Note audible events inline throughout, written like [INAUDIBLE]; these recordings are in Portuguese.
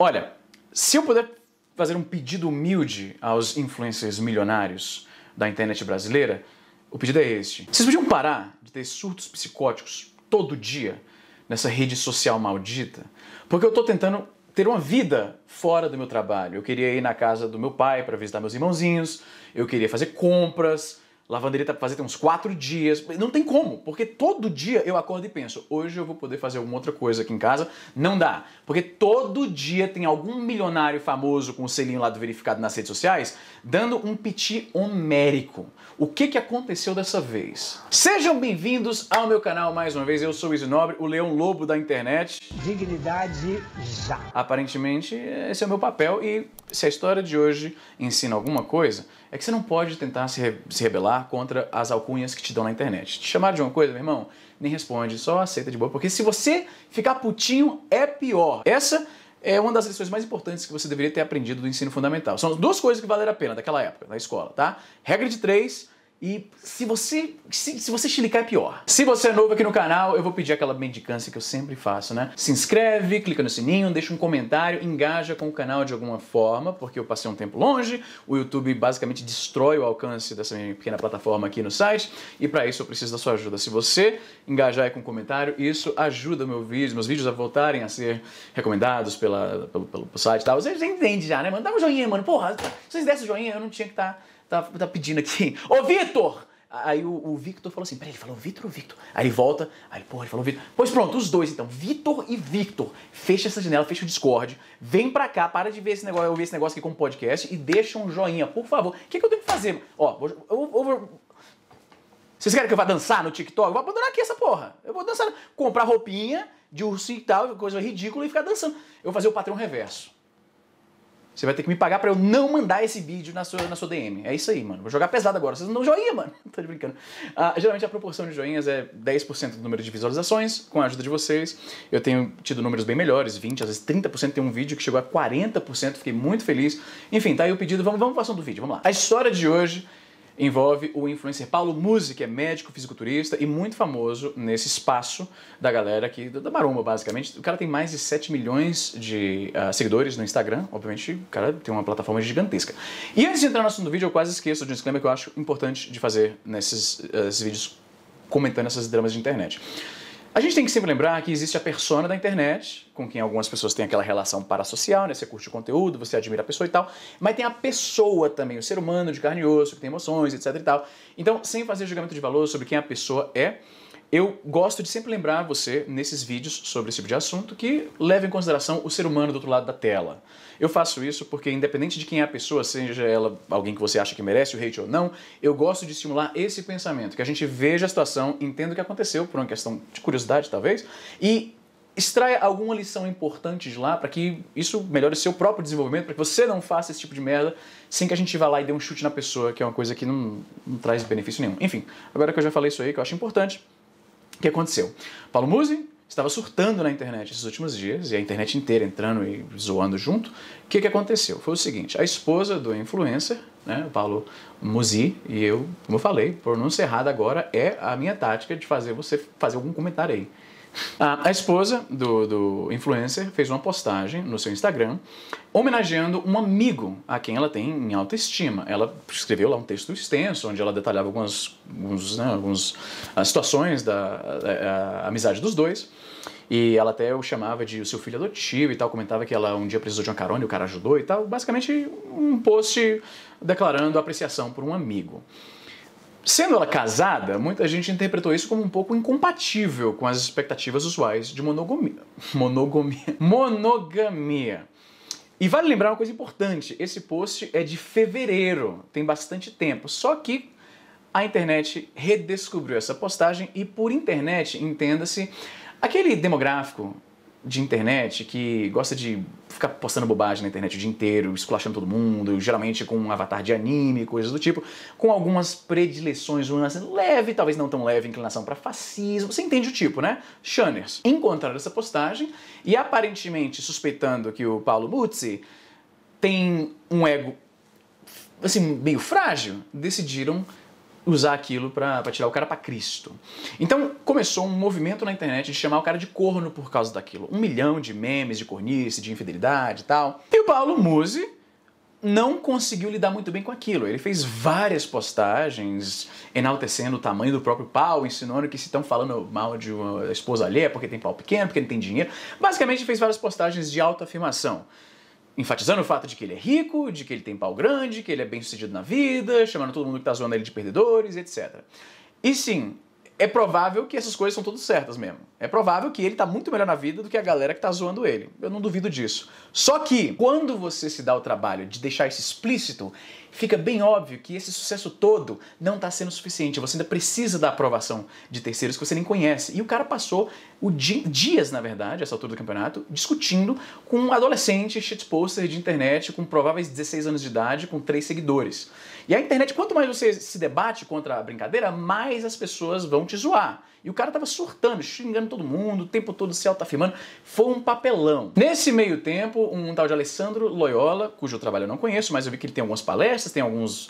Olha, se eu puder fazer um pedido humilde aos influencers milionários da internet brasileira, o pedido é este. Vocês podiam parar de ter surtos psicóticos todo dia nessa rede social maldita? Porque eu tô tentando ter uma vida fora do meu trabalho. Eu queria ir na casa do meu pai para visitar meus irmãozinhos, eu queria fazer compras, Lavanderia tá pra fazer tem uns quatro dias. Não tem como, porque todo dia eu acordo e penso, hoje eu vou poder fazer alguma outra coisa aqui em casa. Não dá. Porque todo dia tem algum milionário famoso com o selinho lá do verificado nas redes sociais dando um piti homérico. O que, que aconteceu dessa vez? Sejam bem-vindos ao meu canal mais uma vez. Eu sou o Iso Nobre, o leão lobo da internet. Dignidade já. Aparentemente, esse é o meu papel e se a história de hoje ensina alguma coisa, é que você não pode tentar se, re se rebelar contra as alcunhas que te dão na internet. Te chamar de uma coisa, meu irmão, nem responde, só aceita de boa, porque se você ficar putinho, é pior. Essa é uma das lições mais importantes que você deveria ter aprendido do ensino fundamental. São duas coisas que valeram a pena daquela época, na escola, tá? Regra de três e se você se, se você chilicar é pior. Se você é novo aqui no canal, eu vou pedir aquela mendicância que eu sempre faço, né? Se inscreve, clica no sininho, deixa um comentário, engaja com o canal de alguma forma, porque eu passei um tempo longe, o YouTube basicamente destrói o alcance dessa minha pequena plataforma aqui no site, e para isso eu preciso da sua ajuda. Se você engajar com um comentário, isso ajuda meu vídeo, meus vídeos a voltarem a ser recomendados pela, pelo, pelo site e tal. Você já entende já, né, mano? Dá um joinha, mano. Porra, se vocês dessem joinha, eu não tinha que estar... Tá tá, tá pedindo aqui, ô Vitor! Aí o, o, Victor falou assim, peraí, ele falou Vitor ou Victor? Aí ele volta, aí, porra, ele falou Victor. Pois pronto, os dois então, Vitor e Victor. Fecha essa janela, fecha o Discord, vem pra cá, para de ver esse negócio, ouvir esse negócio aqui como podcast e deixa um joinha, por favor. O que, que eu tenho que fazer? Ó, eu, eu, eu, vocês querem que eu vá dançar no TikTok? Eu vou abandonar aqui essa porra. Eu vou dançar, comprar roupinha de ursinho e tal, coisa ridícula e ficar dançando. Eu vou fazer o patrão reverso. Você vai ter que me pagar para eu não mandar esse vídeo na sua, na sua DM. É isso aí, mano. Vou jogar pesado agora. Vocês não joinha, mano. [LAUGHS] Tô brincando. Uh, geralmente a proporção de joinhas é 10% do número de visualizações. Com a ajuda de vocês, eu tenho tido números bem melhores, 20, às vezes 30%. Tem um vídeo que chegou a 40%. Fiquei muito feliz. Enfim, tá aí o pedido. Vamos, vamos para o do vídeo. Vamos lá. A história de hoje envolve o influencer Paulo Musi, que é médico, fisiculturista e muito famoso nesse espaço da galera aqui, da Maromba, basicamente. O cara tem mais de 7 milhões de uh, seguidores no Instagram, obviamente o cara tem uma plataforma gigantesca. E antes de entrar no assunto do vídeo, eu quase esqueço de um disclaimer que eu acho importante de fazer nesses uh, vídeos comentando essas dramas de internet. A gente tem que sempre lembrar que existe a persona da internet, com quem algumas pessoas têm aquela relação parasocial, né? Você curte o conteúdo, você admira a pessoa e tal, mas tem a pessoa também, o ser humano de carne e osso, que tem emoções, etc e tal. Então, sem fazer julgamento de valor sobre quem a pessoa é, eu gosto de sempre lembrar você, nesses vídeos sobre esse tipo de assunto, que leve em consideração o ser humano do outro lado da tela. Eu faço isso porque, independente de quem é a pessoa, seja ela alguém que você acha que merece o hate ou não, eu gosto de estimular esse pensamento, que a gente veja a situação, entenda o que aconteceu, por uma questão de curiosidade talvez, e extraia alguma lição importante de lá para que isso melhore seu próprio desenvolvimento, para que você não faça esse tipo de merda sem que a gente vá lá e dê um chute na pessoa, que é uma coisa que não, não traz benefício nenhum. Enfim, agora que eu já falei isso aí, que eu acho importante, o que aconteceu? Paulo Musi estava surtando na internet esses últimos dias, e a internet inteira entrando e zoando junto. O que, que aconteceu? Foi o seguinte, a esposa do influencer, né, Paulo Musi, e eu, como eu falei, pronúncia errada agora é a minha tática de fazer você fazer algum comentário aí. A, esposa do, do influencer fez uma postagem no seu Instagram homenageando um amigo a quem ela tem em alta estima. Ela escreveu lá um texto extenso onde ela detalhava algumas, alguns, né, algumas situações da, amizade dos dois. E ela até o chamava de seu filho adotivo e tal, comentava que ela um dia precisou de uma carona e o cara ajudou e tal. Basicamente, um post declarando apreciação por um amigo. Sendo ela casada, muita gente interpretou isso como um pouco incompatível com as expectativas usuais de monogamia. Monogamia. Monogamia. E vale lembrar uma coisa importante: esse post é de fevereiro, tem bastante tempo. Só que a internet redescobriu essa postagem e, por internet, entenda-se aquele demográfico de internet que gosta de ficar postando bobagem na internet o dia inteiro, esculachando todo mundo, geralmente com um avatar de anime, coisas do tipo, com algumas predileções, uma leve, talvez não tão leve, inclinação para fascismo, você entende o tipo, né? Shunners encontraram essa postagem e aparentemente suspeitando que o Paulo Muzzi tem um ego assim meio frágil, decidiram usar aquilo para tirar o cara para Cristo. Então começou um movimento na internet de chamar o cara de corno por causa daquilo. Um milhão de memes de cornice, de infidelidade e tal. E o Paulo Musi não conseguiu lidar muito bem com aquilo. Ele fez várias postagens enaltecendo o tamanho do próprio pau, insinuando que se estão falando mal de uma esposa alheia porque tem pau pequeno, porque ele tem dinheiro. Basicamente fez várias postagens de autoafirmação enfatizando o fato de que ele é rico, de que ele tem pau grande, que ele é bem sucedido na vida, chamando todo mundo que tá zoando ele de perdedores, etc. E sim, é provável que essas coisas são todas certas mesmo. É provável que ele tá muito melhor na vida do que a galera que tá zoando ele. Eu não duvido disso. Só que, quando você se dá o trabalho de deixar isso explícito, fica bem óbvio que esse sucesso todo não está sendo suficiente. Você ainda precisa da aprovação de terceiros que você nem conhece. E o cara passou o di dias, na verdade, essa altura do campeonato, discutindo com um adolescente shitposter de internet com prováveis 16 anos de idade, com três seguidores. E a internet, quanto mais você se debate contra a brincadeira, mais as pessoas vão te zoar. E o cara tava surtando, xingando todo mundo, o tempo todo se autoafirmando. Foi um papelão. Nesse meio tempo, um tal de Alessandro Loyola, cujo trabalho eu não conheço, mas eu vi que ele tem algumas palestras, tem alguns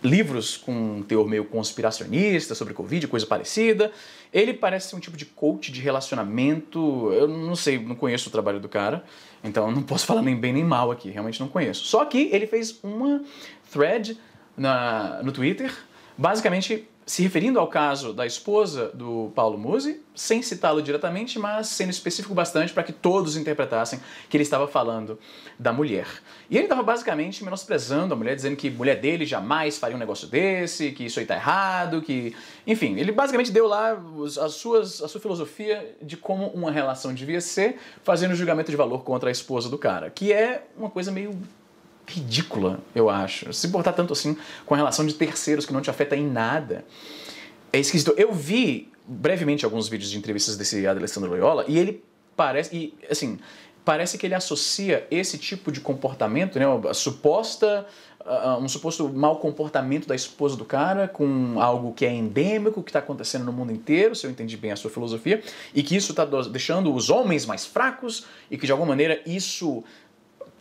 livros com um teor meio conspiracionista sobre Covid, coisa parecida. Ele parece ser um tipo de coach de relacionamento. Eu não sei, não conheço o trabalho do cara, então não posso falar nem bem nem mal aqui, realmente não conheço. Só que ele fez uma thread na, no Twitter, basicamente se referindo ao caso da esposa do Paulo Musi, sem citá-lo diretamente, mas sendo específico bastante para que todos interpretassem que ele estava falando da mulher. E ele estava basicamente menosprezando a mulher, dizendo que mulher dele jamais faria um negócio desse, que isso aí está errado, que. Enfim, ele basicamente deu lá as suas, a sua filosofia de como uma relação devia ser, fazendo julgamento de valor contra a esposa do cara, que é uma coisa meio ridícula, eu acho. Se importar tanto assim com a relação de terceiros que não te afeta em nada. É esquisito. Eu vi brevemente alguns vídeos de entrevistas desse Alessandro Loyola e ele parece. E, assim, parece que ele associa esse tipo de comportamento, né, a suposta, uh, um suposto mau comportamento da esposa do cara com algo que é endêmico, que está acontecendo no mundo inteiro, se eu entendi bem a sua filosofia, e que isso está deixando os homens mais fracos e que de alguma maneira isso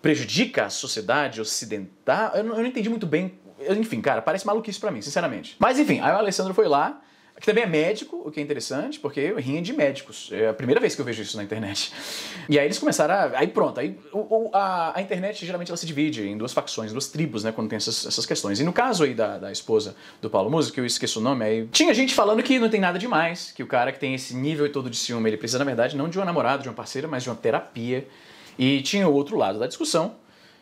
prejudica a sociedade ocidental. Eu não, eu não entendi muito bem. Enfim, cara, parece maluquice para mim, sinceramente. Mas enfim, aí o Alessandro foi lá, que também é médico, o que é interessante, porque rinha de médicos. É a primeira vez que eu vejo isso na internet. [LAUGHS] E aí eles começaram a. Aí pronto, aí o, a, a, internet geralmente ela se divide em duas facções, duas tribos, né, quando tem essas, essas questões. E no caso aí da, da esposa do Paulo Musi, que eu esqueço o nome, aí tinha gente falando que não tem nada demais, que o cara que tem esse nível todo de ciúme, ele precisa, na verdade, não de uma namorada, de uma parceira, mas de uma terapia e tinha o outro lado da discussão,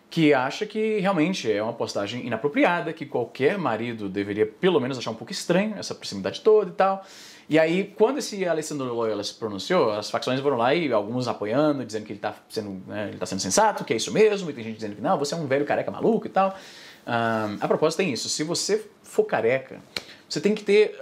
que acha que realmente é uma postagem inapropriada, que qualquer marido deveria pelo menos achar um pouco estranho essa proximidade toda e tal. E aí, quando esse Alessandro Loyola se pronunciou, as facções foram lá e alguns apoiando, dizendo que ele está sendo, né, ele tá sendo sensato, que é isso mesmo, e tem gente dizendo que não, você é um velho careca maluco e tal. A propósito tem isso, se você for careca, você tem que ter,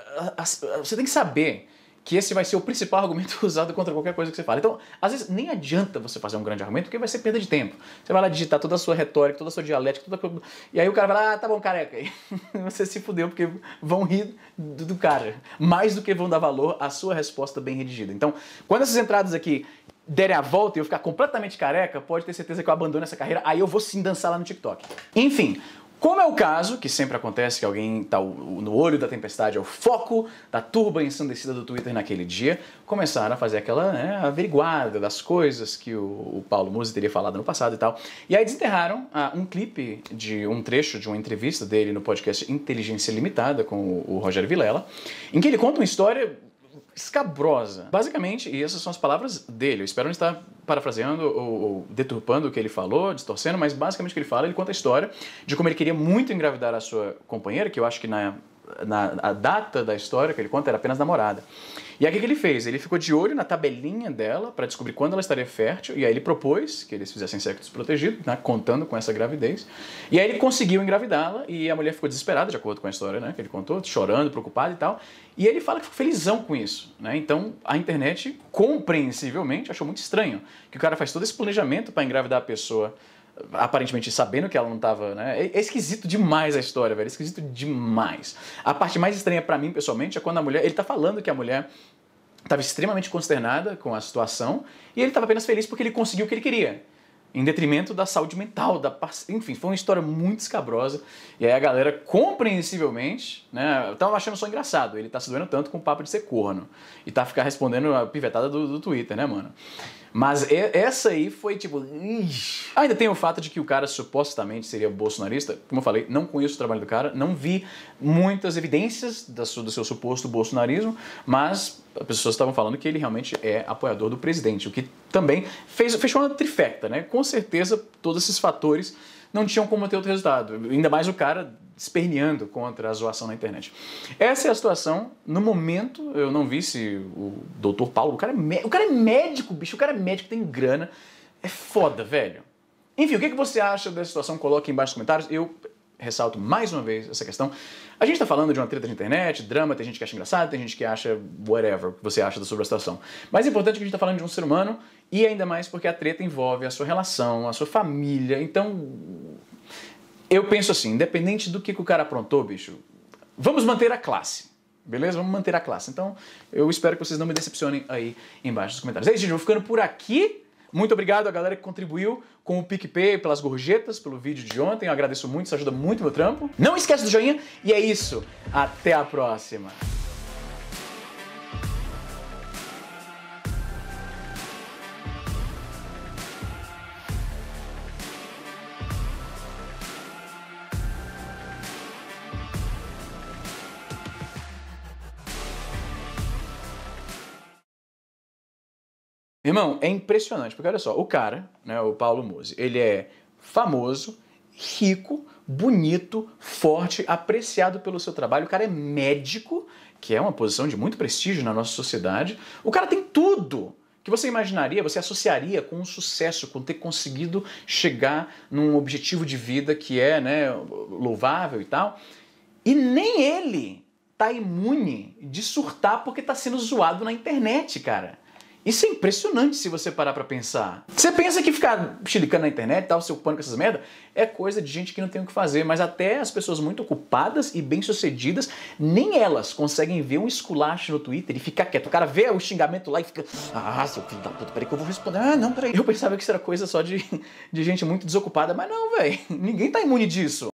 você tem que saber que esse vai ser o principal argumento [LAUGHS] usado contra qualquer coisa que você fala. Então, às vezes, nem adianta você fazer um grande argumento, porque vai ser perda de tempo. Você vai lá digitar toda a sua retórica, toda a sua dialética, toda e aí o cara vai lá, ah, tá bom, careca. [LAUGHS] E você se fudeu, porque vão rir do, do cara, mais do que vão dar valor à sua resposta bem redigida. Então, quando essas entradas aqui derem a volta e eu ficar completamente careca, pode ter certeza que eu abandono essa carreira, aí eu vou sim dançar lá no TikTok. Enfim, como é o caso, que sempre acontece que alguém está no olho da tempestade, é o foco da turba ensandecida do Twitter naquele dia, começaram a fazer aquela né, averiguada das coisas que o, o Paulo Musi teria falado no passado e tal. E aí desenterraram ah, um clipe de um trecho de uma entrevista dele no podcast Inteligência Limitada com o, o Rogério Vilela, em que ele conta uma história escabrosa. Basicamente, e essas são as palavras dele. Eu espero não estar parafraseando ou, ou, deturpando o que ele falou, distorcendo, mas basicamente o que ele fala, ele conta a história de como ele queria muito engravidar a sua companheira, que eu acho que na, na a data da história que ele conta era apenas namorada. E aí o que ele fez? Ele ficou de olho na tabelinha dela para descobrir quando ela estaria fértil, e aí ele propôs que eles fizessem sexo desprotegido, né, contando com essa gravidez. E aí ele conseguiu engravidá-la, e a mulher ficou desesperada, de acordo com a história né, que ele contou, chorando, preocupada e tal. E ele fala que ficou felizão com isso. Né? Então a internet, compreensivelmente, achou muito estranho que o cara faz todo esse planejamento para engravidar a pessoa aparentemente sabendo que ela não estava, né? É, é, esquisito demais a história, velho, é esquisito demais. A parte mais estranha para mim, pessoalmente, é quando a mulher, ele tá falando que a mulher estava extremamente consternada com a situação e ele estava apenas feliz porque ele conseguiu o que ele queria. em detrimento da saúde mental, da enfim, foi uma história muito escabrosa. E aí a galera, compreensivelmente, né, tava achando só engraçado. Ele tá se doendo tanto com o papo de ser corno. E tá ficar respondendo a pivetada do, do Twitter, né, mano? Mas essa aí foi tipo. Ainda tem o fato de que o cara supostamente seria bolsonarista. Como eu falei, não conheço o trabalho do cara, não vi muitas evidências do seu suposto bolsonarismo, mas as pessoas estavam falando que ele realmente é apoiador do presidente, o que também fez, fechou uma trifecta, né? Com certeza, todos esses fatores não tinham como ter outro resultado. Ainda mais o cara esperneando contra a zoação na internet. Essa é a situação. No momento, eu não vi se o doutor Paulo, o cara, é, o cara é médico, bicho, o cara é médico, tem grana. É foda, velho. Enfim, o que, você acha dessa situação? Coloque embaixo nos comentários. Eu ressalto mais uma vez essa questão. A gente está falando de uma treta de internet, drama, tem gente que acha engraçado, tem gente que acha whatever que você acha sobre a situação. Mas é importante que a gente está falando de um ser humano e ainda mais porque a treta envolve a sua relação, a sua família. Então, eu penso assim, independente do que, que o cara aprontou, bicho, vamos manter a classe. Beleza? Vamos manter a classe. Então, eu espero que vocês não me decepcionem aí embaixo nos comentários. É isso, gente. Vou ficando por aqui. Muito obrigado a galera que contribuiu com o PicPay, pelas gorjetas, pelo vídeo de ontem. Eu agradeço muito, isso ajuda muito o meu trampo. Não esquece do joinha. E é isso. Até a próxima. Irmão, é impressionante, porque olha só, o cara, né, o Paulo Musi, ele é famoso, rico, bonito, forte, apreciado pelo seu trabalho. O cara é médico, que é uma posição de muito prestígio na nossa sociedade. O cara tem tudo que você imaginaria, você associaria com um sucesso, com ter conseguido chegar num objetivo de vida que é né, louvável e tal. E nem ele tá imune de surtar porque tá sendo zoado na internet, cara. Isso é impressionante se você parar pra pensar. Você pensa que ficar chilicando na internet tal, se ocupando com essas merda, é coisa de gente que não tem o que fazer, mas até as pessoas muito ocupadas e bem-sucedidas, nem elas conseguem ver um esculacho no Twitter e ficar quieto. O cara vê o xingamento lá e fica, ah, seu filho da puta, peraí que eu vou responder. Ah, não, peraí. Eu pensava que isso era coisa só de, de gente muito desocupada, mas não, velho. Ninguém tá imune disso.